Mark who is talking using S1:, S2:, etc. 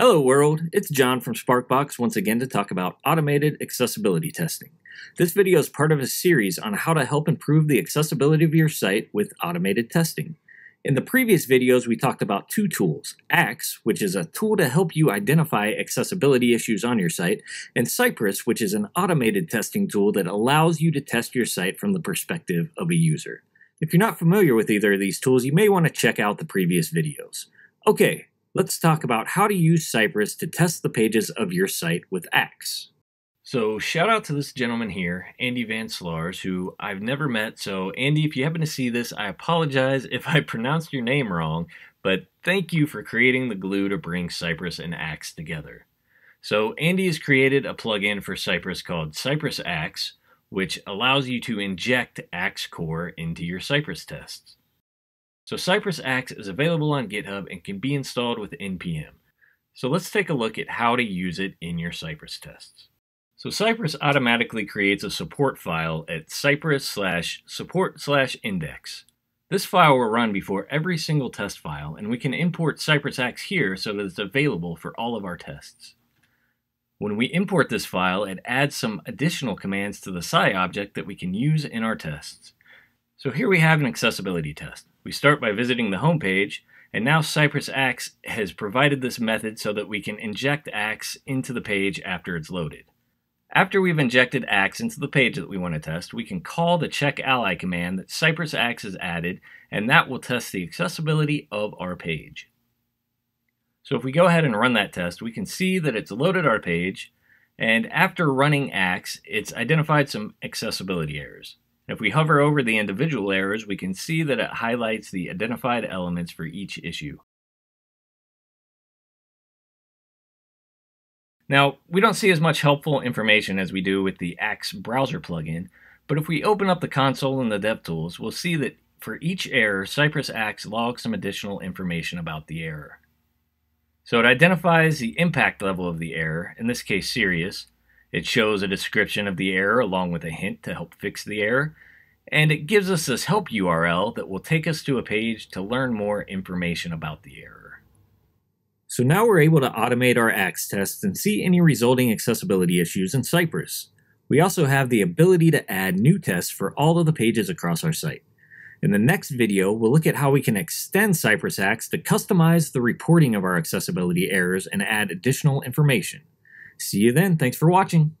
S1: Hello world, it's John from Sparkbox once again to talk about automated accessibility testing. This video is part of a series on how to help improve the accessibility of your site with automated testing. In the previous videos we talked about two tools, Axe, which is a tool to help you identify accessibility issues on your site, and Cypress, which is an automated testing tool that allows you to test your site from the perspective of a user. If you're not familiar with either of these tools, you may want to check out the previous videos. Okay, let's talk about how to use Cypress to test the pages of your site with Axe.
S2: So shout out to this gentleman here, Andy Van Slaars, who I've never met. So Andy, if you happen to see this, I apologize if I pronounced your name wrong, but thank you for creating the glue to bring Cypress and Axe together. So Andy has created a plugin for Cypress called Cypress Axe, which allows you to inject Axe Core into your Cypress tests. So Cypress Axe is available on GitHub and can be installed with NPM. So let's take a look at how to use it in your Cypress tests. So Cypress automatically creates a support file at cypress slash support slash index. This file will run before every single test file, and we can import Cypress Axe here so that it's available for all of our tests. When we import this file, it adds some additional commands to the cy object that we can use in our tests. So here we have an accessibility test. We start by visiting the home page, and now Cypress Axe has provided this method so that we can inject Axe into the page after it's loaded. After we've injected Axe into the page that we want to test, we can call the checkA11y command that Cypress Axe has added, and that will test the accessibility of our page. So if we go ahead and run that test, we can see that it's loaded our page, and after running Axe, it's identified some accessibility errors. If we hover over the individual errors, we can see that it highlights the identified elements for each issue. Now, we don't see as much helpful information as we do with the Axe browser plugin, but if we open up the console in the DevTools, we'll see that for each error, Cypress Axe logs some additional information about the error. So it identifies the impact level of the error, in this case serious, it shows a description of the error along with a hint to help fix the error, and it gives us this help URL that will take us to a page to learn more information about the error.
S1: So now we're able to automate our Axe tests and see any resulting accessibility issues in Cypress. We also have the ability to add new tests for all of the pages across our site. In the next video, we'll look at how we can extend Cypress Axe to customize the reporting of our accessibility errors and add additional information. See you then. Thanks for watching.